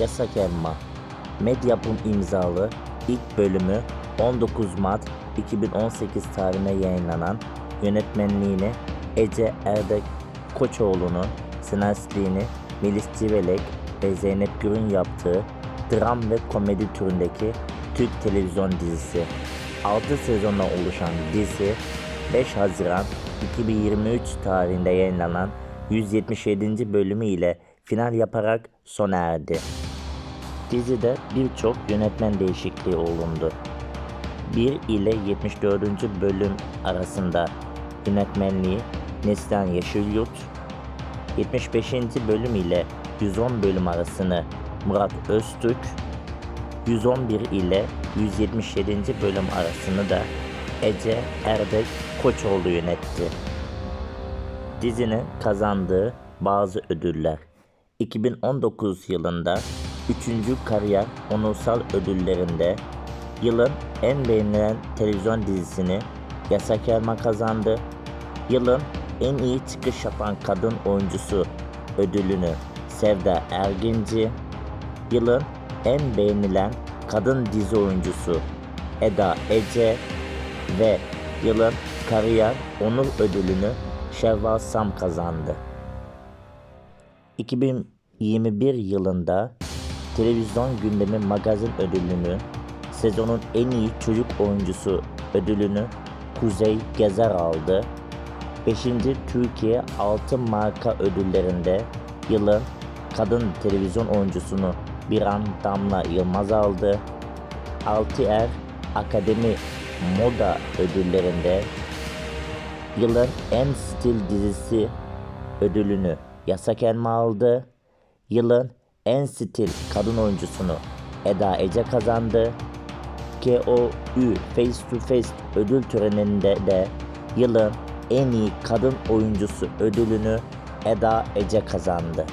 Yasak Elma Medyapım imzalı ilk bölümü 19 Mart 2018 tarihine yayınlanan yönetmenliğini Ece Erdek Koçoğlu'nun senaristliğini Melis Civelek ve Zeynep Gür'ün yaptığı dram ve komedi türündeki Türk televizyon dizisi. 6 sezonla oluşan dizi 5 Haziran 2023 tarihinde yayınlanan 177. bölümü ile final yaparak sona erdi. Dizide birçok yönetmen değişikliği olundu. 1 ile 74. bölüm arasında yönetmenliği Neslihan Yeşilyurt, 75. bölüm ile 110 bölüm arasını Murat Öztürk, 111 ile 177. bölüm arasını da Ece Erdek Koçoğlu yönetti. Dizinin kazandığı bazı ödüller 2019 yılında 3. Kariyer Onursal Ödülleri'nde yılın en beğenilen televizyon dizisini Yasak Elma kazandı. Yılın en iyi çıkış yapan kadın oyuncusu ödülünü Sevda Erginci, yılın en beğenilen kadın dizi oyuncusu Eda Ece ve yılın kariyer onur ödülünü Şevval Sam kazandı. 2021 yılında televizyon gündemi magazin ödülünü sezonun en iyi çocuk oyuncusu ödülünü Kuzey Gezer aldı. 5. Türkiye Altın Marka ödüllerinde yılın kadın televizyon oyuncusunu Biran Damla Yılmaz aldı. 6 Er Akademi Moda ödüllerinde yılın en stil dizisi ödülünü Yasak Elma aldı. Yılın en stil kadın oyuncusunu Eda Ece kazandı. KOU Face to Face ödül töreninde de yılın en iyi kadın oyuncusu ödülünü Eda Ece kazandı.